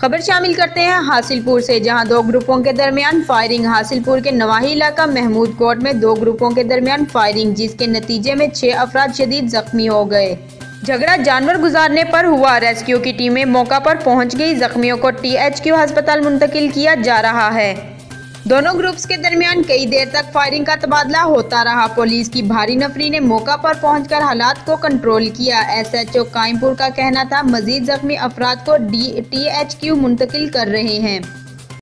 खबर शामिल करते हैं हासिलपुर से, जहाँ दो ग्रुपों के दरमियान फायरिंग। हासिलपुर के नवाही इलाका महमूद कोट में दो ग्रुपों के दरमियान फायरिंग, जिसके नतीजे में छह अफराद शदीद जख्मी हो गए। झगड़ा जानवर गुजारने पर हुआ। रेस्क्यू की टीमें मौका पर पहुँच गई। जख्मियों को टीएचक्यू अस्पताल मुंतकिल किया जा रहा है। दोनों ग्रुप्स के दरमियान कई देर तक फायरिंग का तबादला होता रहा। पुलिस की भारी नफरी ने मौका पर पहुंचकर हालात को कंट्रोल किया। एसएचओ कायमपुर का कहना था, मजीद जख्मी अफराद को डी टी एच क्यू मुंतकिल कर रहे हैं।